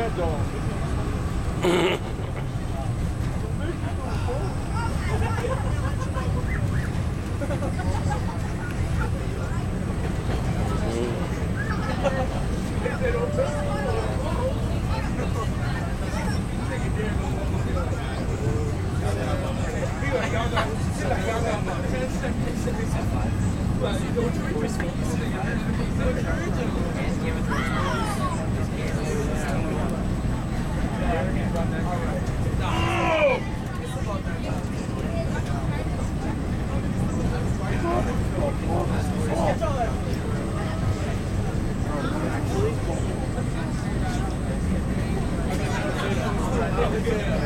That dog. Yeah,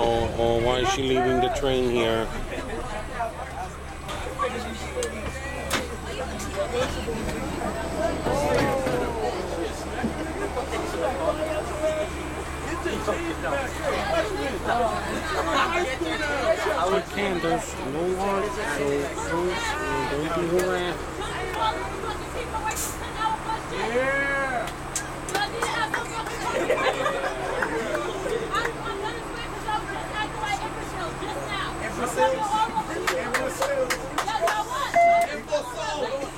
uh... Oh, oh, why is she leaving the train here? I can't, there's no art, so don't, don't be harassed.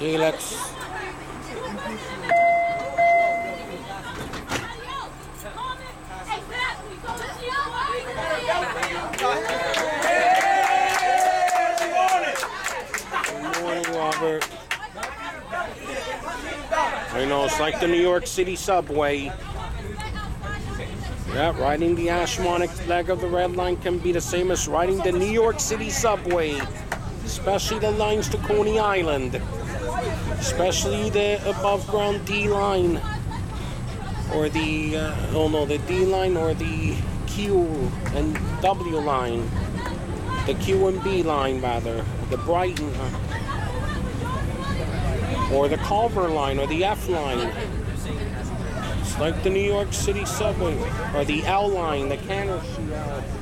Felix. Good. I know, it's like the New York City subway. Yeah, riding the Ashmonic leg of the red line can be the same as riding the New York City subway, especially the lines to Coney Island, especially the above ground D line, or the, uh, oh no, the D line or the Q and W line, the Q and B line rather, the Brighton, uh, or the Culver line or the F line. It's like the New York City subway, or the L line, the Canarsie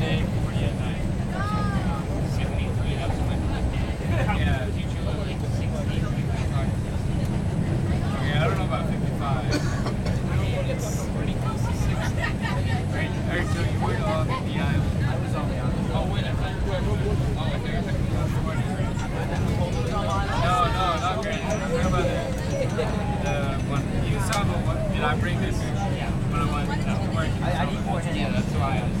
I bring this? Yeah. When I went to work. I, I need more. Yeah, that's why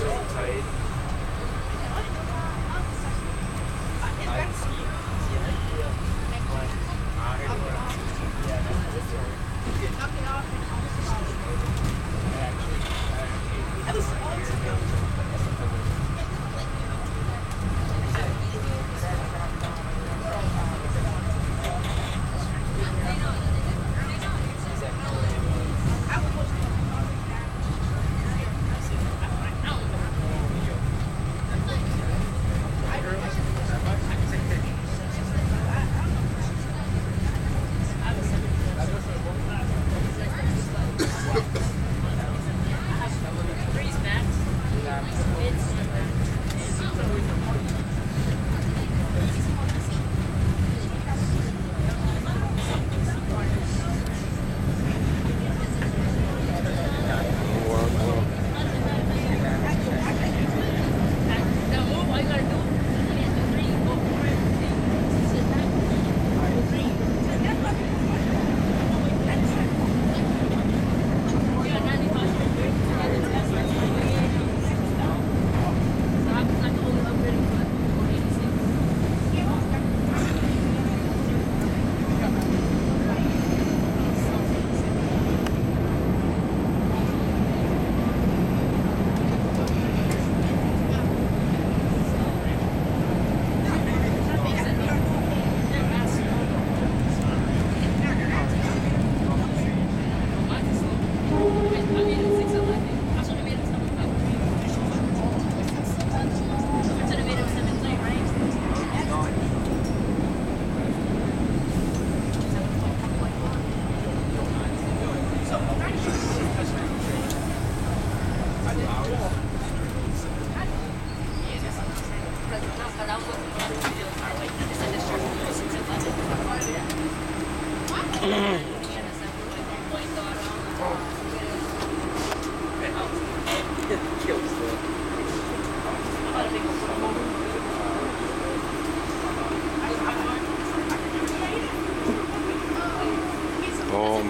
go down.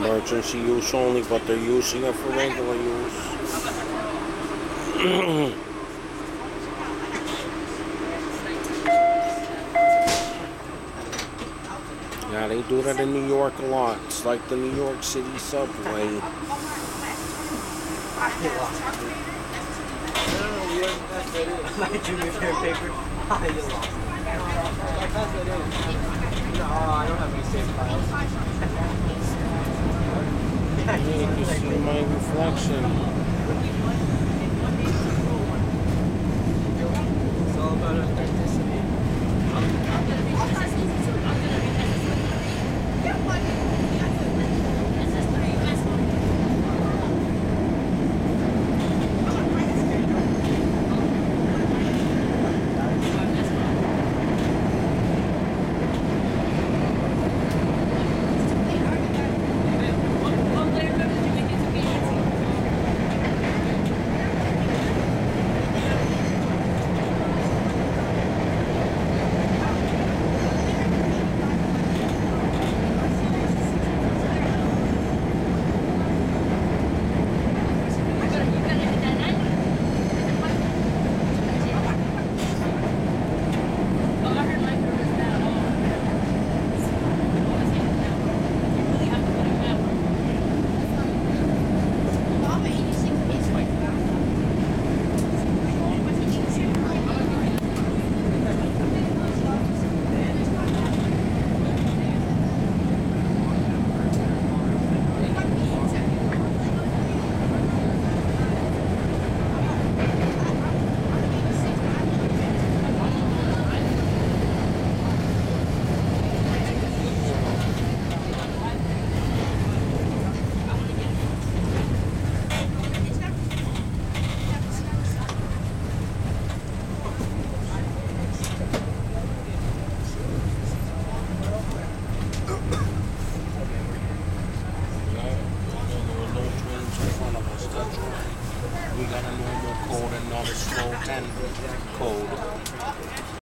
Emergency use only, but they're using it for regular use. yeah, they do that in New York a lot. It's like the New York City subway. Because. No, I don't have any save files really to see my reflection. It's all about